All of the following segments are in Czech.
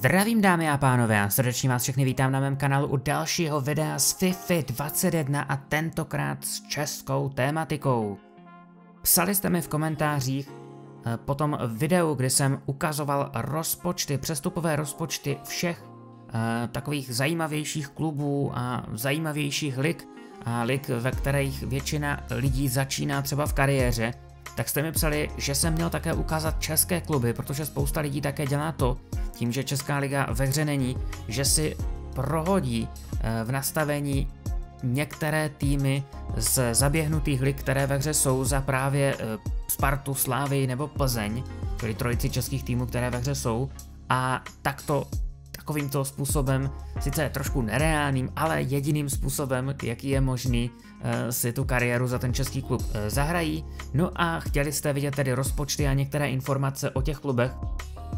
Zdravím dámy a pánové a srdečně vás všechny vítám na mém kanálu u dalšího videa z FIFA 21 a tentokrát s českou tématikou. Psali jste mi v komentářích eh, po tom videu, kdy jsem ukazoval rozpočty, přestupové rozpočty všech eh, takových zajímavějších klubů a zajímavějších lig a lig, ve kterých většina lidí začíná třeba v kariéře, tak jste mi psali, že jsem měl také ukázat české kluby, protože spousta lidí také dělá to, tím, že Česká liga ve hře není, že si prohodí eh, v nastavení některé týmy z zaběhnutých lig, které ve hře jsou za právě eh, Spartu, Slávy nebo Plzeň, čili trojici českých týmů, které ve hře jsou, a takto takovýmto způsobem, sice trošku nereálným, ale jediným způsobem, jaký je možný, eh, si tu kariéru za ten český klub zahrají. No a chtěli jste vidět tedy rozpočty a některé informace o těch klubech,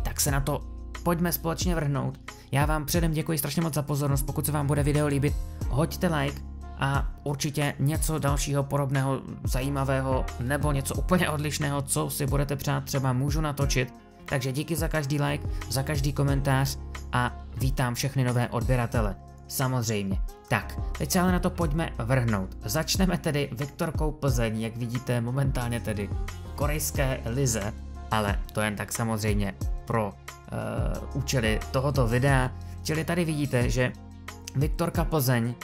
tak se na to pojďme společně vrhnout. Já vám předem děkuji strašně moc za pozornost, pokud se vám bude video líbit, hoďte like a určitě něco dalšího podobného, zajímavého nebo něco úplně odlišného, co si budete přát, třeba můžu natočit. Takže díky za každý like, za každý komentář a vítám všechny nové odběratele. Samozřejmě. Tak, teď se ale na to pojďme vrhnout. Začneme tedy Viktorkou Plzeň, jak vidíte momentálně tedy korejské lize, ale to jen tak samozřejmě pro účely tohoto videa. Čili tady vidíte, že Viktorka Plzeň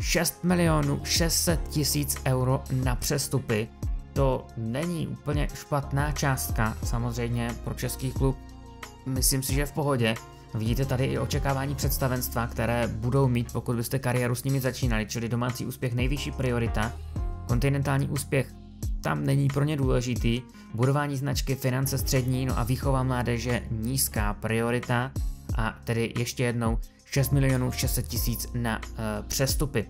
6 milionů 600 tisíc euro na přestupy. To není úplně špatná částka, samozřejmě pro český klub. Myslím si, že v pohodě. Vidíte tady i očekávání představenstva, které budou mít, pokud byste kariéru s nimi začínali, čili domácí úspěch nejvyšší priorita, kontinentální úspěch tam není pro ně důležitý, budování značky finance střední, no a výchova mládeže nízká priorita a tedy ještě jednou 6 milionů 600 tisíc na uh, přestupy.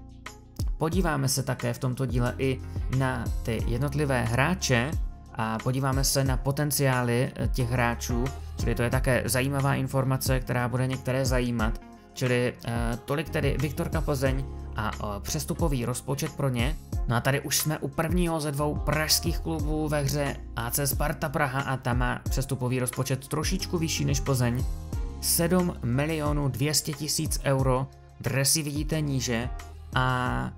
Podíváme se také v tomto díle i na ty jednotlivé hráče a podíváme se na potenciály eh, těch hráčů, čili to je také zajímavá informace, která bude některé zajímat. Čili uh, tolik tedy Viktorka Plzeň a uh, přestupový rozpočet pro ně. No a tady už jsme u prvního ze dvou pražských klubů ve hře AC Sparta Praha a tam má přestupový rozpočet trošičku vyšší než Plzeň. 7 milionů 200 tisíc euro, dresy vidíte níže a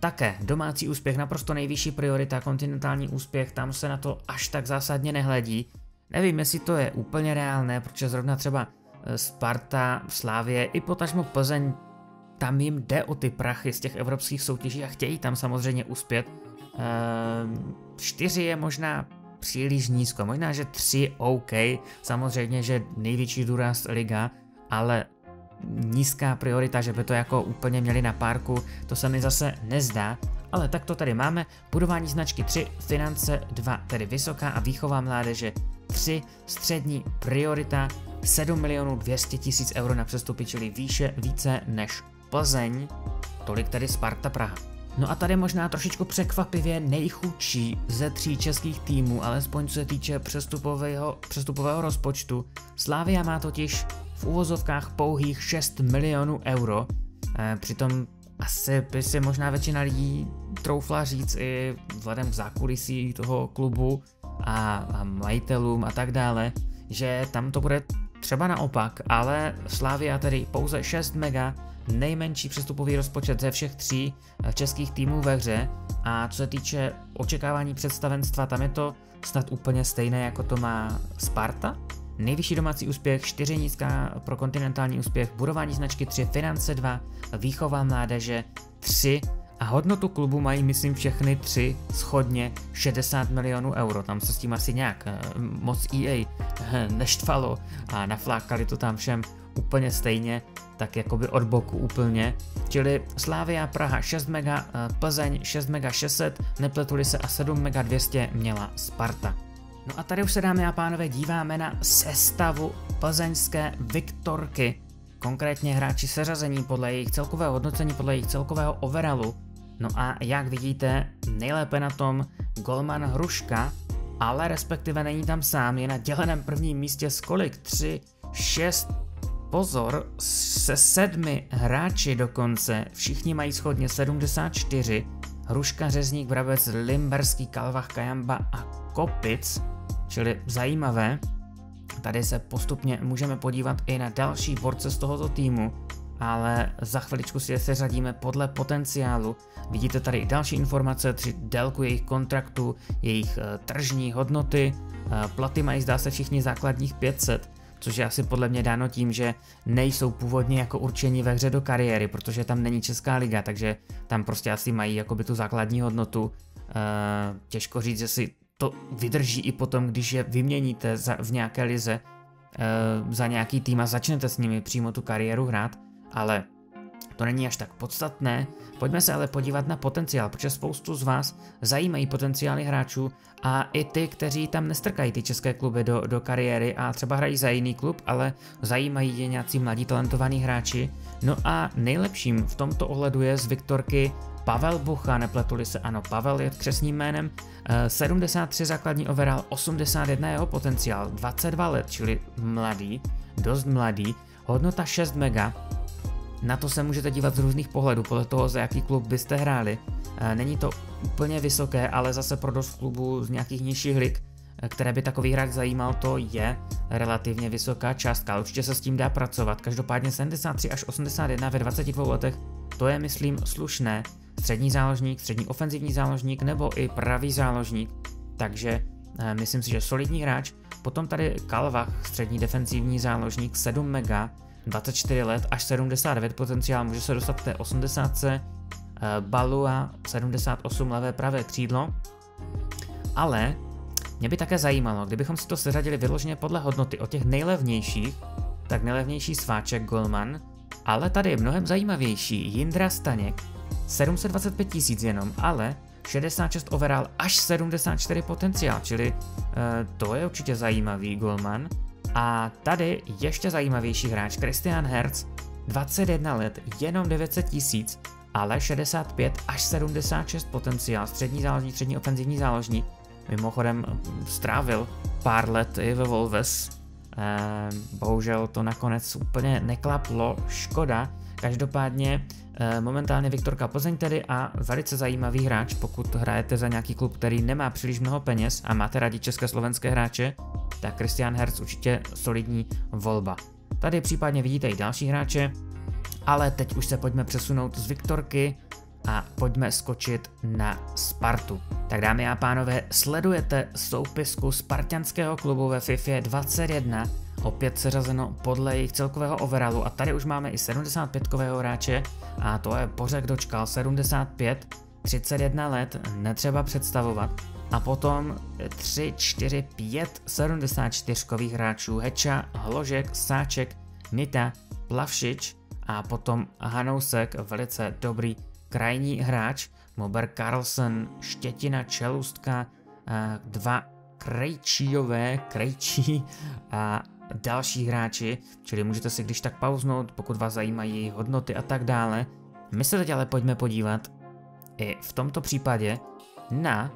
také domácí úspěch naprosto nejvyšší priorita, kontinentální úspěch, tam se na to až tak zásadně nehledí. Nevím, jestli to je úplně reálné, protože zrovna třeba eh, Sparta, Slávě i potažmo Plzeň tam jim jde o ty prachy z těch evropských soutěží a chtějí tam samozřejmě uspět. Ehm, čtyři je možná příliš nízko, možná, že tři OK, samozřejmě, že největší důraz liga, ale nízká priorita, že by to jako úplně měli na párku, to se mi zase nezdá, ale tak to tady máme, budování značky 3, finance 2, tedy vysoká a výchová mládeže 3, střední priorita 7 milionů 200 tisíc euro na přestupy, čili výše více než Plzeň, tolik tedy Sparta Praha. No a tady možná trošičku překvapivě nejchudší ze tří českých týmů, alespoň co se týče přestupového, přestupového rozpočtu. Slávia má totiž v uvozovkách pouhých 6 milionů euro, e, přitom asi by si možná většina lidí troufla říct i vzhledem k zákulisí toho klubu a, a majitelům a tak dále, že tam to bude třeba naopak, ale Slávia tedy pouze 6 mega nejmenší přestupový rozpočet ze všech tří eh, českých týmů ve hře a co se týče očekávání představenstva, tam je to snad úplně stejné, jako to má Sparta. Nejvyšší domácí úspěch, 4 nízká pro kontinentální úspěch, budování značky 3, finance 2, výchova mládeže 3 a hodnotu klubu mají, myslím, všechny tři schodně 60 milionů euro. Tam se s tím asi nějak eh, moc EA eh, neštvalo a naflákali to tam všem úplně stejně, tak jakoby od boku úplně. Čili Slávia Praha 6 mega, eh, Plzeň 6 mega 600, nepletuli se a 7 mega 200 měla Sparta. No a tady už se dámy a pánové díváme na sestavu plzeňské Viktorky, konkrétně hráči seřazení podle jejich celkového hodnocení, podle jejich celkového overallu. No a jak vidíte, nejlépe na tom Golman Hruška, ale respektive není tam sám, je na děleném prvním místě z kolik? 3, 6, pozor, se sedmi hráči dokonce, všichni mají schodně 74, Hruška, Řezník, Brabec, Limberský, Kalvach, Kajamba a Kopic, čili zajímavé. Tady se postupně můžeme podívat i na další borce z tohoto týmu, ale za chviličku si je seřadíme podle potenciálu. Vidíte tady i další informace, tři délku jejich kontraktu, jejich uh, tržní hodnoty, uh, platy mají zdá se všichni základních 500, což je asi podle mě dáno tím, že nejsou původně jako určení ve hře do kariéry, protože tam není Česká liga, takže tam prostě asi mají jakoby tu základní hodnotu. Uh, těžko říct, že si to vydrží i potom, když je vyměníte za, v nějaké lize uh, za nějaký tým a začnete s nimi přímo tu kariéru hrát, ale to není až tak podstatné. Pojďme se ale podívat na potenciál, protože spoustu z vás zajímají potenciály hráčů a i ty, kteří tam nestrkají ty české kluby do, do kariéry a třeba hrají za jiný klub, ale zajímají je nějací mladí talentovaní hráči. No a nejlepším v tomto ohledu je z Viktorky Pavel Bucha, nepletuli se, ano, Pavel je křesním jménem, 73 eh, základní overall, 81 jeho potenciál, 22 let, čili mladý, dost mladý, hodnota 6 mega, na to se můžete dívat z různých pohledů, podle toho, za jaký klub byste hráli. Eh, není to úplně vysoké, ale zase pro dost klubů z nějakých nižších lig, eh, které by takový hráč zajímal, to je relativně vysoká částka, určitě se s tím dá pracovat. Každopádně 73 až 81 ve 22 letech, to je myslím slušné. Střední záložník, střední ofenzivní záložník nebo i pravý záložník, takže eh, myslím si, že solidní hráč. Potom tady Kalvach, střední defenzivní záložník, 7 mega, 24 let až 79 potenciál, může se dostat k té 80. Eh, Balua 78 levé pravé křídlo. Ale mě by také zajímalo, kdybychom si to seřadili vyloženě podle hodnoty od těch nejlevnějších, tak nejlevnější sváček Golman, ale tady je mnohem zajímavější Jindra Staněk, 725 tisíc jenom, ale 66 overall až 74 potenciál, čili uh, to je určitě zajímavý Golman. A tady ještě zajímavější hráč Christian Hertz, 21 let, jenom 900 tisíc, ale 65 až 76 potenciál, střední záložník, střední ofenzivní záložník. Mimochodem strávil pár let i ve Wolves, ehm, bohužel to nakonec úplně neklaplo, škoda. Každopádně ehm, momentálně Viktorka Plzeň tedy a velice zajímavý hráč, pokud hrajete za nějaký klub, který nemá příliš mnoho peněz a máte rádi české slovenské hráče, tak Christian Hertz určitě solidní volba. Tady případně vidíte i další hráče, ale teď už se pojďme přesunout z Viktorky a pojďme skočit na Spartu. Tak dámy a pánové, sledujete soupisku spartianského klubu ve FIFA 21, opět seřazeno podle jejich celkového overallu. A tady už máme i 75-kového hráče a to je Bořek dočkal. 75, 31 let, netřeba představovat. A potom 3, 4, 5 74 hráčů. Heča, Hložek, Sáček, Nita, Plavšič a potom Hanousek, velice dobrý krajní hráč, Mober Carlson, Štětina, Čelustka, dva Krejčíové, Krejčí a další hráči, čili můžete si když tak pauznout, pokud vás zajímají hodnoty a tak dále. My se teď ale pojďme podívat i v tomto případě na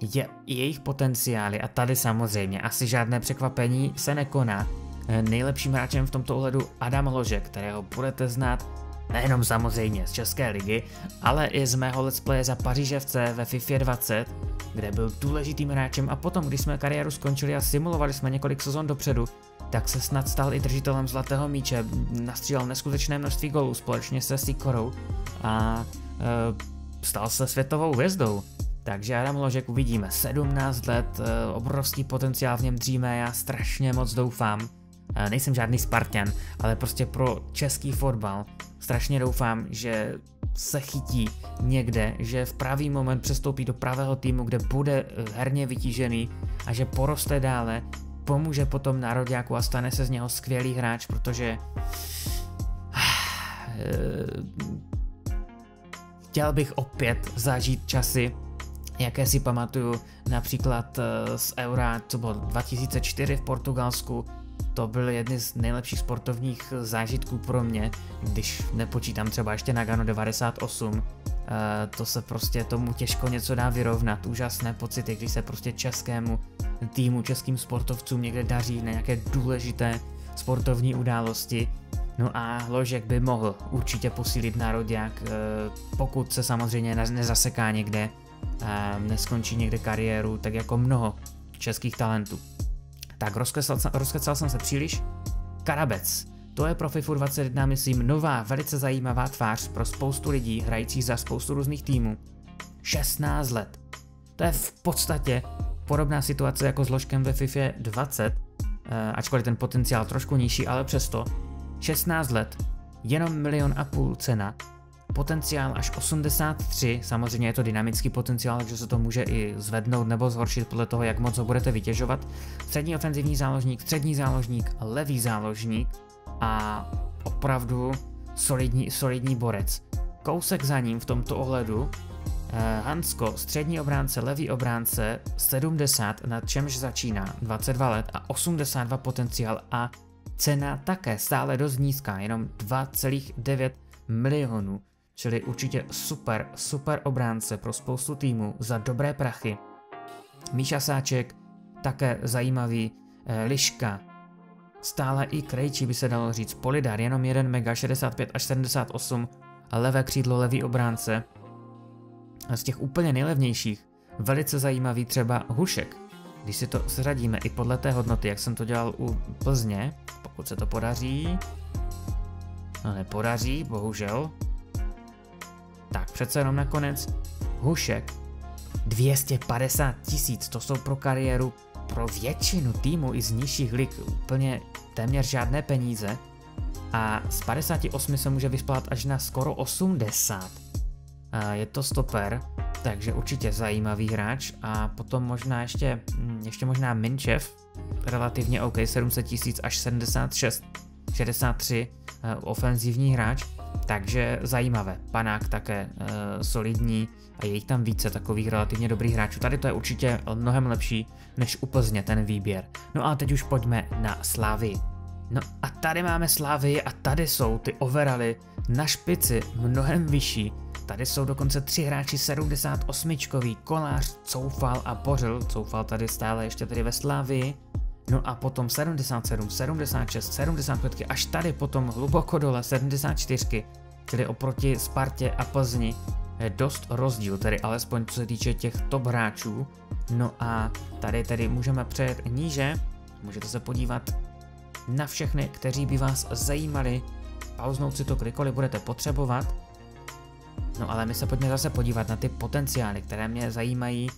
je, jejich potenciály a tady samozřejmě asi žádné překvapení se nekoná. Eh, nejlepším hráčem v tomto ohledu Adam Hložek, kterého budete znát nejenom samozřejmě z České ligy, ale i z mého let's play za Paříževce ve FIFA 20, kde byl důležitým hráčem a potom, když jsme kariéru skončili a simulovali jsme několik sezon dopředu, tak se snad stal i držitelem zlatého míče, nastřílel neskutečné množství gólů společně se Sikorou a e, stal se světovou hvězdou. Takže Adam Ložek uvidíme, 17 let, eh, obrovský potenciál v něm dříme, já strašně moc doufám. Eh, nejsem žádný Spartan, ale prostě pro český fotbal strašně doufám, že se chytí někde, že v pravý moment přestoupí do pravého týmu, kde bude eh, herně vytížený a že poroste dále, pomůže potom národňáku a stane se z něho skvělý hráč, protože chtěl bych opět zažít časy, jaké si pamatuju například eh, z Eura, co bylo 2004 v Portugalsku, to byl jedny z nejlepších sportovních zážitků pro mě, když nepočítám třeba ještě Nagano 98, eh, to se prostě tomu těžko něco dá vyrovnat, úžasné pocity, když se prostě českému týmu, českým sportovcům někde daří na nějaké důležité sportovní události, No a Ložek by mohl určitě posílit národák, eh, pokud se samozřejmě nezaseká někde a neskončí někde kariéru, tak jako mnoho českých talentů. Tak, rozkecal, rozkecal jsem se příliš. Karabec. To je pro FIFA 21, myslím, nová, velice zajímavá tvář pro spoustu lidí, hrajících za spoustu různých týmů. 16 let. To je v podstatě podobná situace jako s ložkem ve FIFA 20, eh, ačkoliv ten potenciál trošku nižší, ale přesto 16 let, jenom milion a půl cena, potenciál až 83, samozřejmě je to dynamický potenciál, takže se to může i zvednout nebo zhoršit podle toho, jak moc ho budete vytěžovat. Střední ofenzivní záložník, střední záložník, levý záložník a opravdu solidní, solidní borec. Kousek za ním v tomto ohledu Eh, Hansko, střední obránce, levý obránce, 70, na čemž začíná, 22 let a 82 potenciál a cena také stále dost nízká, jenom 2,9 milionů, čili určitě super, super obránce pro spoustu týmů za dobré prachy. Míša Sáček, také zajímavý, eh, Liška, stále i krejčí by se dalo říct, Polidar, jenom 1 mega 65 až 78, levé křídlo, levý obránce, z těch úplně nejlevnějších, velice zajímavý třeba Hušek. Když si to zřadíme i podle té hodnoty, jak jsem to dělal u Plzně, pokud se to podaří, no nepodaří, bohužel, tak přece jenom nakonec. Hušek 250 tisíc, to jsou pro kariéru pro většinu týmu i z nižších lig úplně téměř žádné peníze. A z 58 se může vysplat až na skoro 80 je to stoper, takže určitě zajímavý hráč. A potom možná ještě, hm, ještě možná Minčev, relativně OK, 700 tisíc až 76, 63, uh, ofenzivní hráč, takže zajímavé. Panák také uh, solidní a je jich tam více takových relativně dobrých hráčů. Tady to je určitě mnohem lepší než u Plzně ten výběr. No a teď už pojďme na Slávy. No a tady máme Slávy a tady jsou ty overaly na špici mnohem vyšší Tady jsou dokonce tři hráči 78. Kolář, Coufal a Bořil. Coufal tady stále ještě tady ve Slávii. No a potom 77, 76, 75, až tady potom hluboko dole 74, tedy oproti Spartě a Plzni je dost rozdíl, tedy alespoň co se týče těch top hráčů. No a tady tedy můžeme přejet níže, můžete se podívat na všechny, kteří by vás zajímali, pauznout si to kdykoliv budete potřebovat No ale my se pojďme zase podívat na ty potenciály, které mě zajímají.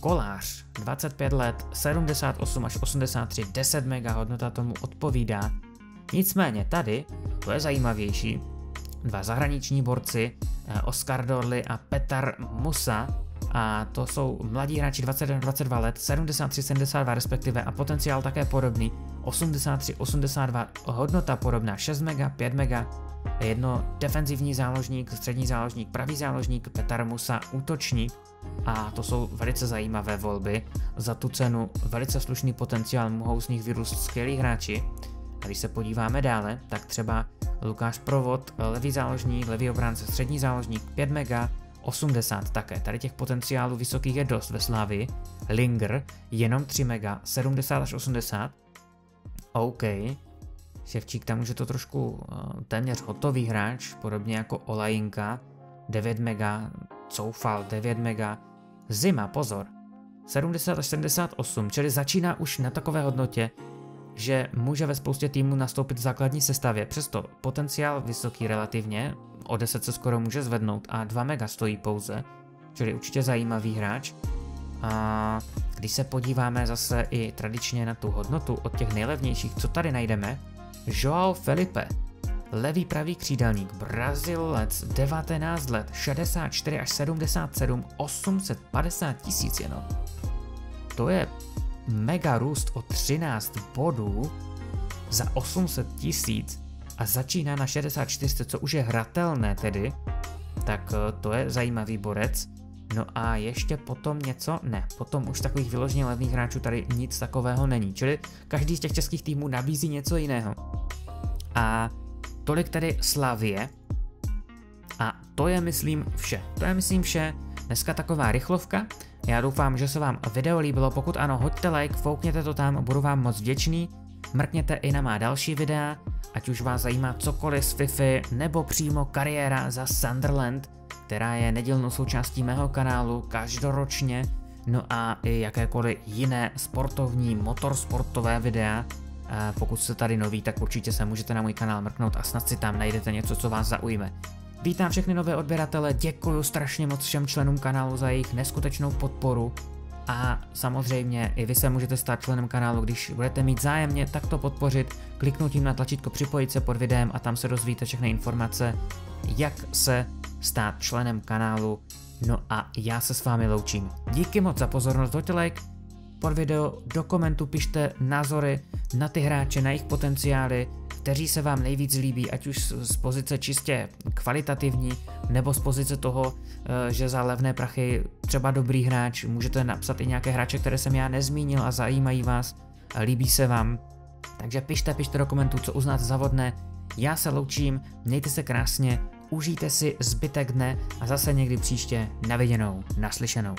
Kolář, 25 let, 78 až 83, 10 mega hodnota tomu odpovídá. Nicméně tady, to je zajímavější, dva zahraniční borci, eh, Oscar Dorley a Petar Musa, a to jsou mladí hráči 21-22 let, 73-72 respektive a potenciál také podobný, 83-82, hodnota podobná, 6 mega, 5 mega, jedno defenzivní záložník, střední záložník, pravý záložník, Petar Musa, útočník a to jsou velice zajímavé volby. Za tu cenu velice slušný potenciál, mohou z nich vyrůst skvělí hráči. A když se podíváme dále, tak třeba Lukáš Provod, levý záložník, levý obránce, střední záložník, 5 mega, 80 také. Tady těch potenciálů vysokých je dost ve Slávii. Linger, jenom 3 mega, 70 až 80. OK, Ševčík tam už je to trošku uh, téměř hotový hráč, podobně jako Olajinka, 9 mega, Coufal 9 mega, Zima, pozor, 70 až 78, čili začíná už na takové hodnotě, že může ve spoustě týmů nastoupit v základní sestavě, přesto potenciál vysoký relativně, o 10 se skoro může zvednout a 2 mega stojí pouze, čili určitě zajímavý hráč. A když se podíváme zase i tradičně na tu hodnotu od těch nejlevnějších, co tady najdeme, Joao Felipe, levý pravý křídelník, Brazilec, 19 let, 64 až 77, 850 tisíc jenom. To je mega růst o 13 bodů za 800 tisíc a začíná na 64, co už je hratelné tedy, tak eh, to je zajímavý borec. No a ještě potom něco? Ne, potom už takových vyloženě levných hráčů tady nic takového není. Čili každý z těch českých týmů nabízí něco jiného. A tolik tedy Slavie. A to je myslím vše. To je myslím vše. Dneska taková rychlovka. Já doufám, že se vám video líbilo. Pokud ano, hoďte like, foukněte to tam, budu vám moc vděčný. Mrkněte i na má další videa, ať už vás zajímá cokoliv z FIFA nebo přímo kariéra za Sunderland, která je nedílnou součástí mého kanálu každoročně. no a i jakékoliv jiné sportovní, motorsportové videa. Pokud jste tady nový, tak určitě se můžete na můj kanál mrknout a snad si tam najdete něco, co vás zaujme. Vítám všechny nové odběratele, děkuji strašně moc všem členům kanálu za jejich neskutečnou podporu a samozřejmě i vy se můžete stát členem kanálu, když budete mít zájemně takto podpořit kliknutím na tlačítko připojit se pod videem a tam se dozvíte všechny informace, jak se stát členem kanálu. No a já se s vámi loučím. Díky moc za pozornost, hoďte like pod video, do komentu pište názory na ty hráče, na jejich potenciály, kteří se vám nejvíc líbí, ať už z pozice čistě kvalitativní, nebo z pozice toho, eh, že za levné prachy třeba dobrý hráč, můžete napsat i nějaké hráče, které jsem já nezmínil a zajímají vás, a líbí se vám. Takže pište, pište do komentů, co uznáte za vodné. Já se loučím, mějte se krásně, užijte si zbytek dne a zase někdy příště na viděnou, naslyšenou.